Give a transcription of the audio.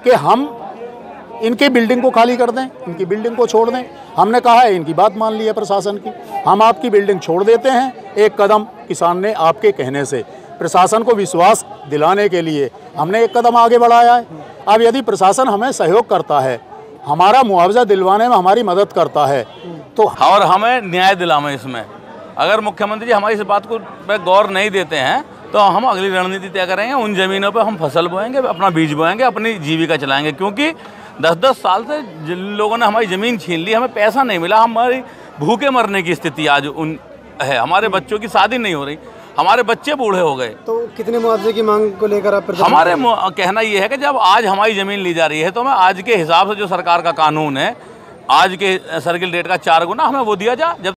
कि हम इनकी बिल्डिंग को खाली कर दें, इनकी बिल्डिंग को छोड़ दें। हमने कहा है इनकी बात मान ली है प्रशासन की। हम आपकी बिल्डिंग छोड़ देते हैं, एक कदम किसान ने आपके कहने से। प्रशासन को विश्वास दिलाने के लिए हमने एक कदम आगे बढ़ाया है। अब यदि प्रशासन हमें सहयोग करता है, हमारा मुआवजा दिलवाने में हमारी मदद करता है तो और हमें न्याय दिलावे इसमें। अगर मुख्यमंत्री हमारी इस बात को गौर नहीं देते हैं तो हम अगली रणनीति तय करेंगे उन जमीनों पर हम फ़सल बोएँगे अपना बीज बोएँगे अपनी जीविका चलाएँगे क्योंकि दस दस साल से जिन लोगों ने हमारी ज़मीन छीन ली हमें पैसा नहीं मिला हमारी भूखे मरने की स्थिति आज उन है हमारे बच्चों की शादी नहीं हो रही हमारे बच्चे बूढ़े हो गए। तो कितने मुआवजे की मांग को लेकर आप हमारे कहना ये है कि जब आज हमारी ज़मीन ली जा रही है तो हमें आज के हिसाब से जो सरकार का कानून है आज के सर्किल रेट का चार गुना हमें वो दिया जा जब